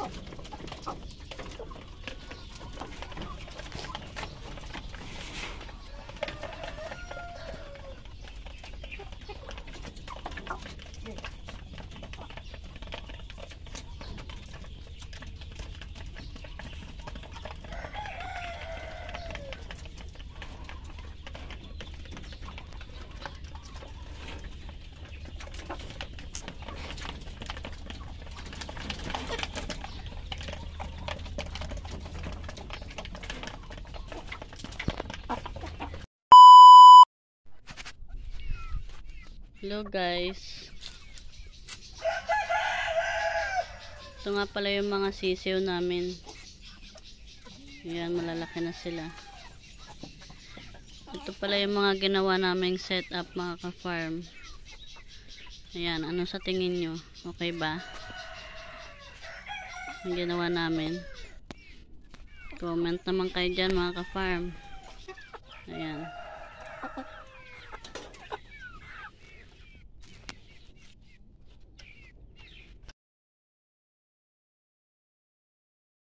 あっ。Hello guys. Ito nga pala yung mga sisiw namin. Ayan, malalaki na sila. Ito pala yung mga ginawa naming setup mga ka-farm. Ayan, ano sa tingin nyo? Okay ba? Ang ginawa namin. Comment naman kayo dyan mga ka-farm. Ayan.